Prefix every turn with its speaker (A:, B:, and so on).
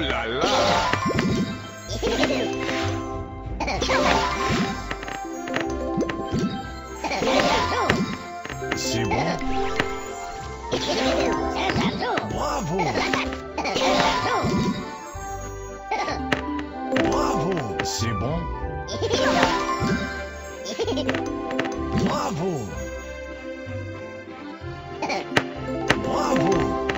A: Là là Bravo. Bravo. C'est bon. Bravo. Bravo.